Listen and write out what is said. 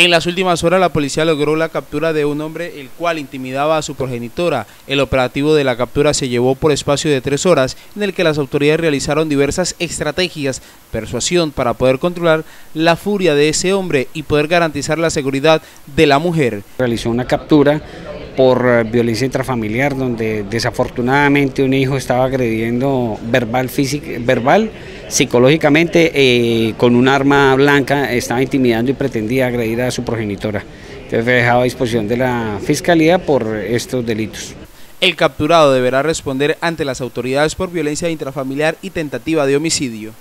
En las últimas horas la policía logró la captura de un hombre el cual intimidaba a su progenitora. El operativo de la captura se llevó por espacio de tres horas en el que las autoridades realizaron diversas estrategias, persuasión para poder controlar la furia de ese hombre y poder garantizar la seguridad de la mujer. Realizó una captura por eh, violencia intrafamiliar, donde desafortunadamente un hijo estaba agrediendo verbal, físico, verbal psicológicamente, eh, con un arma blanca, estaba intimidando y pretendía agredir a su progenitora. Entonces fue dejado a disposición de la Fiscalía por estos delitos. El capturado deberá responder ante las autoridades por violencia intrafamiliar y tentativa de homicidio.